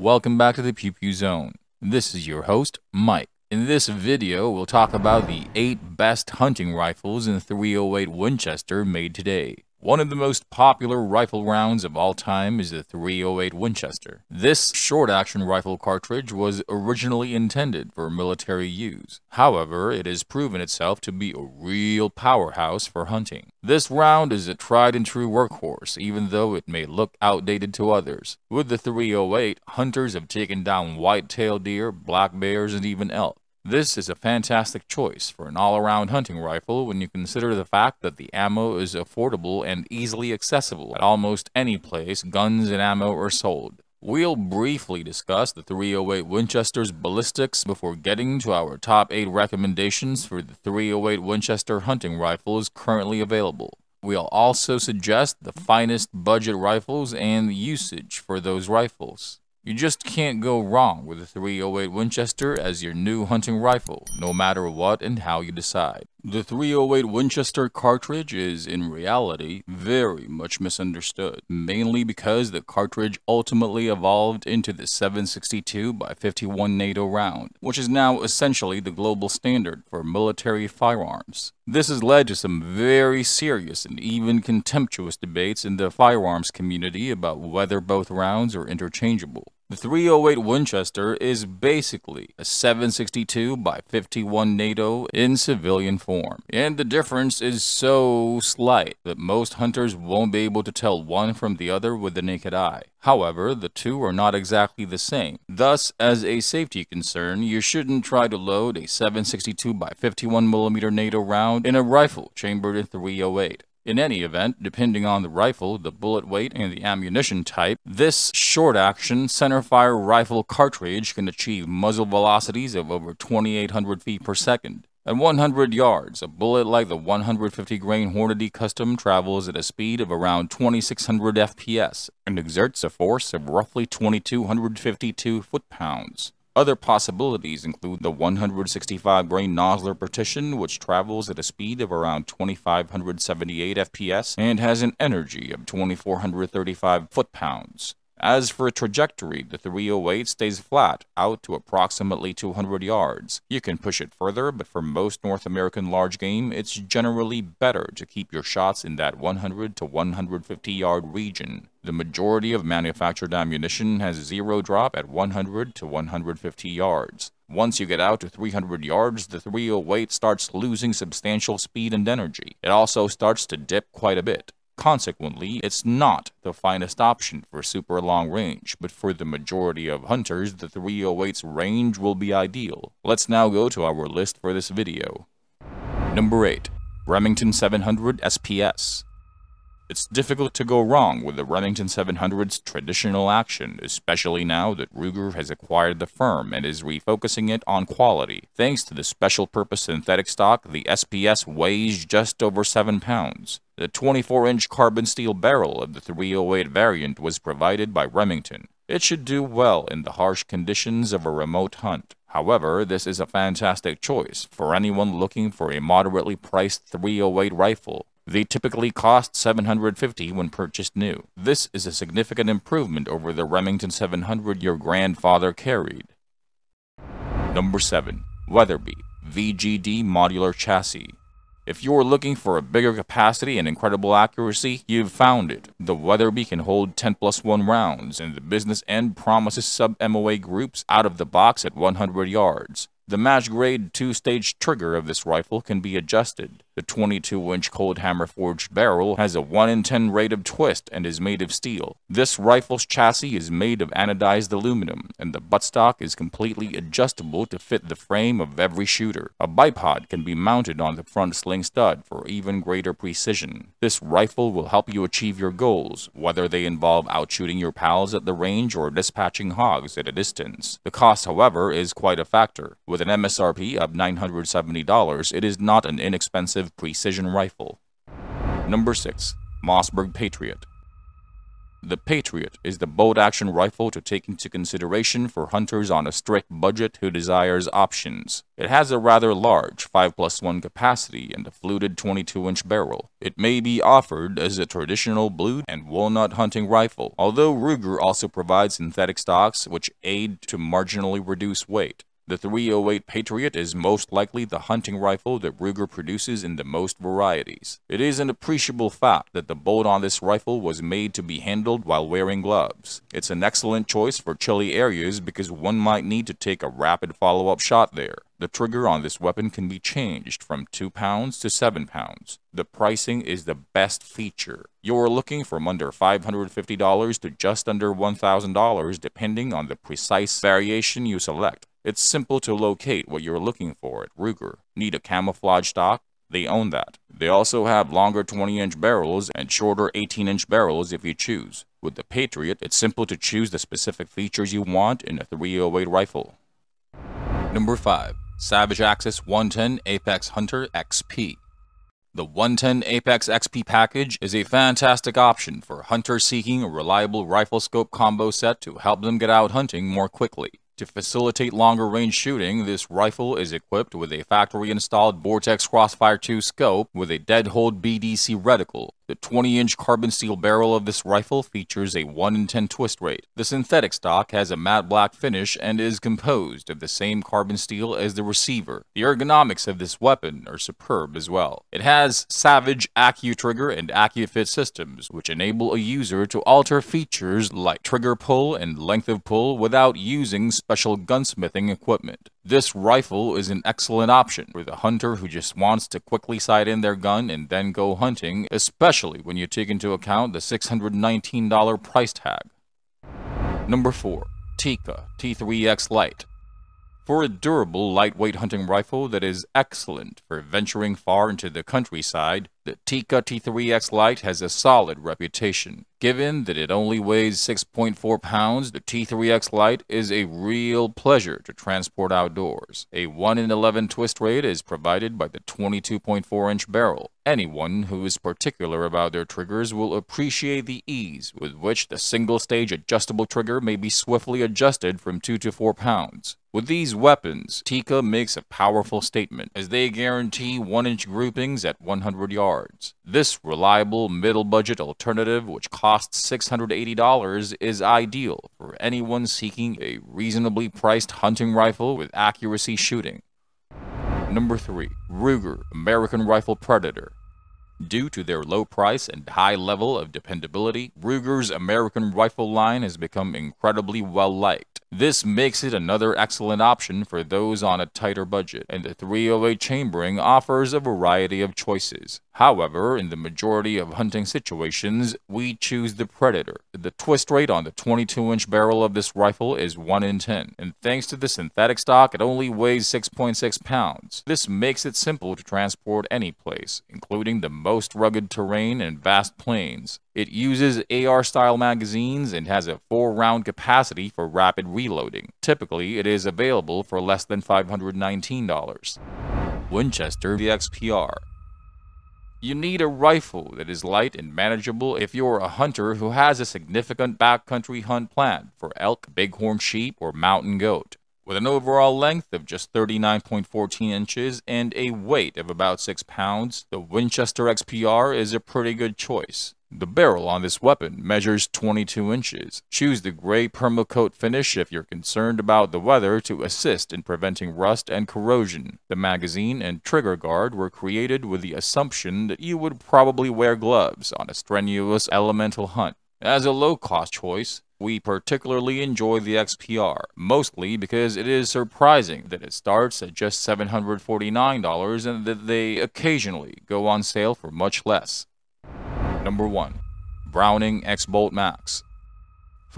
Welcome back to the Pew Pew Zone. This is your host, Mike. In this video, we'll talk about the 8 best hunting rifles in 308 Winchester made today. One of the most popular rifle rounds of all time is the 308 Winchester. This short-action rifle cartridge was originally intended for military use. However, it has proven itself to be a real powerhouse for hunting. This round is a tried-and-true workhorse, even though it may look outdated to others. With the 308, hunters have taken down white-tailed deer, black bears, and even elk. This is a fantastic choice for an all-around hunting rifle when you consider the fact that the ammo is affordable and easily accessible at almost any place guns and ammo are sold. We'll briefly discuss the 308 Winchester's ballistics before getting to our top 8 recommendations for the 308 Winchester hunting rifles currently available. We'll also suggest the finest budget rifles and usage for those rifles. You just can't go wrong with a 308 Winchester as your new hunting rifle, no matter what and how you decide. The 308 Winchester cartridge is, in reality, very much misunderstood, mainly because the cartridge ultimately evolved into the 762 by 51 NATO round, which is now essentially the global standard for military firearms. This has led to some very serious and even contemptuous debates in the firearms community about whether both rounds are interchangeable. The 308 Winchester is basically a 762 by 51 NATO in civilian form, and the difference is so slight that most hunters won't be able to tell one from the other with the naked eye. However, the two are not exactly the same. Thus, as a safety concern, you shouldn't try to load a 762 by 51 mm NATO round in a rifle chambered in 308. In any event, depending on the rifle, the bullet weight, and the ammunition type, this short-action centerfire rifle cartridge can achieve muzzle velocities of over 2,800 feet per second. At 100 yards, a bullet like the 150 grain Hornady Custom travels at a speed of around 2600 FPS and exerts a force of roughly 2252 foot-pounds. Other possibilities include the 165 grain Nosler partition, which travels at a speed of around 2578 FPS and has an energy of 2435 foot-pounds. As for trajectory, the 308 stays flat out to approximately 200 yards. You can push it further, but for most North American large game, it's generally better to keep your shots in that 100 to 150 yard region. The majority of manufactured ammunition has zero drop at 100 to 150 yards. Once you get out to 300 yards, the 308 starts losing substantial speed and energy. It also starts to dip quite a bit. Consequently, it's not the finest option for super long range, but for the majority of hunters, the 308's range will be ideal. Let's now go to our list for this video. Number 8. Remington 700 SPS it's difficult to go wrong with the Remington 700's traditional action, especially now that Ruger has acquired the firm and is refocusing it on quality. Thanks to the special purpose synthetic stock, the SPS weighs just over 7 pounds. The 24-inch carbon steel barrel of the 308 variant was provided by Remington. It should do well in the harsh conditions of a remote hunt. However, this is a fantastic choice for anyone looking for a moderately priced 308 rifle. They typically cost 750 when purchased new. This is a significant improvement over the Remington 700 your grandfather carried. Number 7. Weatherby VGD Modular Chassis if you're looking for a bigger capacity and incredible accuracy, you've found it. The Weatherby can hold 10 plus 1 rounds, and the business end promises sub-MOA groups out of the box at 100 yards. The match grade two-stage trigger of this rifle can be adjusted. The 22-inch cold hammer forged barrel has a 1 in 10 rate of twist and is made of steel. This rifle's chassis is made of anodized aluminum, and the buttstock is completely adjustable to fit the frame of every shooter. A bipod can be mounted on the front sling stud for even greater precision. This rifle will help you achieve your goals, whether they involve outshooting your pals at the range or dispatching hogs at a distance. The cost, however, is quite a factor. With an MSRP of $970, it is not an inexpensive precision rifle. Number 6. Mossberg Patriot The Patriot is the bolt-action rifle to take into consideration for hunters on a strict budget who desires options. It has a rather large 5 plus 1 capacity and a fluted 22-inch barrel. It may be offered as a traditional blue and walnut hunting rifle, although Ruger also provides synthetic stocks which aid to marginally reduce weight. The 308 Patriot is most likely the hunting rifle that Ruger produces in the most varieties. It is an appreciable fact that the bolt on this rifle was made to be handled while wearing gloves. It's an excellent choice for chilly areas because one might need to take a rapid follow-up shot there. The trigger on this weapon can be changed from 2 pounds to 7 pounds. The pricing is the best feature. You're looking from under $550 to just under $1,000 depending on the precise variation you select. It's simple to locate what you're looking for at Ruger. Need a camouflage stock? They own that. They also have longer 20-inch barrels and shorter 18-inch barrels if you choose. With the Patriot, it's simple to choose the specific features you want in a 308 rifle. Number 5. Savage Axis 110 Apex Hunter XP the 110 Apex XP package is a fantastic option for hunters seeking a reliable rifle scope combo set to help them get out hunting more quickly. To facilitate longer range shooting, this rifle is equipped with a factory-installed Vortex Crossfire 2 scope with a dead-hold BDC reticle. The 20-inch carbon steel barrel of this rifle features a 1 in 10 twist rate. The synthetic stock has a matte black finish and is composed of the same carbon steel as the receiver. The ergonomics of this weapon are superb as well. It has Savage AccuTrigger and AccuFit systems, which enable a user to alter features like trigger pull and length of pull without using special gunsmithing equipment. This rifle is an excellent option for the hunter who just wants to quickly sight in their gun and then go hunting, especially when you take into account the $619 price tag. Number 4. Tikka T3X Lite for a durable, lightweight hunting rifle that is excellent for venturing far into the countryside, the Tikka T3X Lite has a solid reputation. Given that it only weighs 6.4 pounds, the T3X Lite is a real pleasure to transport outdoors. A 1 in 11 twist rate is provided by the 22.4 inch barrel. Anyone who is particular about their triggers will appreciate the ease with which the single stage adjustable trigger may be swiftly adjusted from 2 to 4 pounds. With these weapons, Tikka makes a powerful statement as they guarantee 1 inch groupings at 100 yards cards. This reliable middle budget alternative, which costs $680, is ideal for anyone seeking a reasonably priced hunting rifle with accuracy shooting. Number 3. Ruger American Rifle Predator Due to their low price and high level of dependability, Ruger's American rifle line has become incredibly well liked. This makes it another excellent option for those on a tighter budget, and the 308 chambering offers a variety of choices. However, in the majority of hunting situations, we choose the Predator. The twist rate on the 22-inch barrel of this rifle is 1 in 10, and thanks to the synthetic stock, it only weighs 6.6 pounds. This makes it simple to transport any place, including the most rugged terrain and vast plains. It uses AR-style magazines and has a 4-round capacity for rapid reloading. Typically, it is available for less than $519. Winchester VXPR you need a rifle that is light and manageable if you're a hunter who has a significant backcountry hunt planned for elk, bighorn sheep, or mountain goat. With an overall length of just 39.14 inches and a weight of about 6 pounds, the Winchester XPR is a pretty good choice. The barrel on this weapon measures 22 inches. Choose the gray Perma-Cote finish if you're concerned about the weather to assist in preventing rust and corrosion. The magazine and trigger guard were created with the assumption that you would probably wear gloves on a strenuous elemental hunt. As a low-cost choice, we particularly enjoy the XPR, mostly because it is surprising that it starts at just $749 and that they occasionally go on sale for much less. Number 1. Browning X-Bolt Max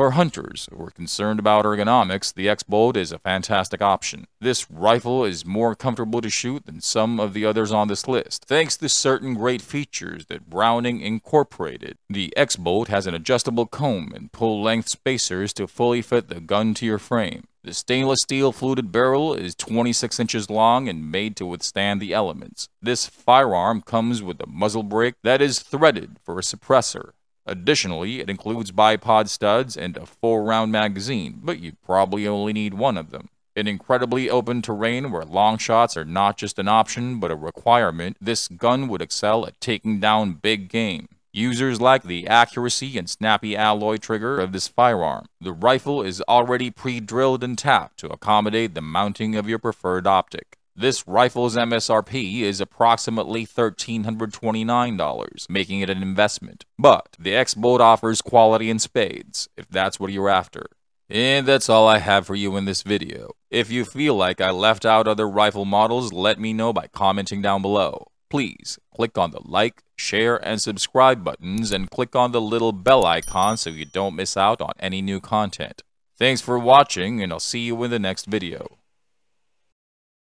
for hunters who are concerned about ergonomics, the X-Bolt is a fantastic option. This rifle is more comfortable to shoot than some of the others on this list, thanks to certain great features that Browning incorporated. The X-Bolt has an adjustable comb and pull-length spacers to fully fit the gun to your frame. The stainless steel fluted barrel is 26 inches long and made to withstand the elements. This firearm comes with a muzzle brake that is threaded for a suppressor. Additionally, it includes bipod studs and a 4-round magazine, but you probably only need one of them. In incredibly open terrain where long shots are not just an option but a requirement, this gun would excel at taking down big game. Users like the accuracy and snappy alloy trigger of this firearm. The rifle is already pre-drilled and tapped to accommodate the mounting of your preferred optic. This rifle's MSRP is approximately $1,329, making it an investment. But the X-Bolt offers quality in spades, if that's what you're after. And that's all I have for you in this video. If you feel like I left out other rifle models, let me know by commenting down below. Please click on the like, share, and subscribe buttons and click on the little bell icon so you don't miss out on any new content. Thanks for watching and I'll see you in the next video.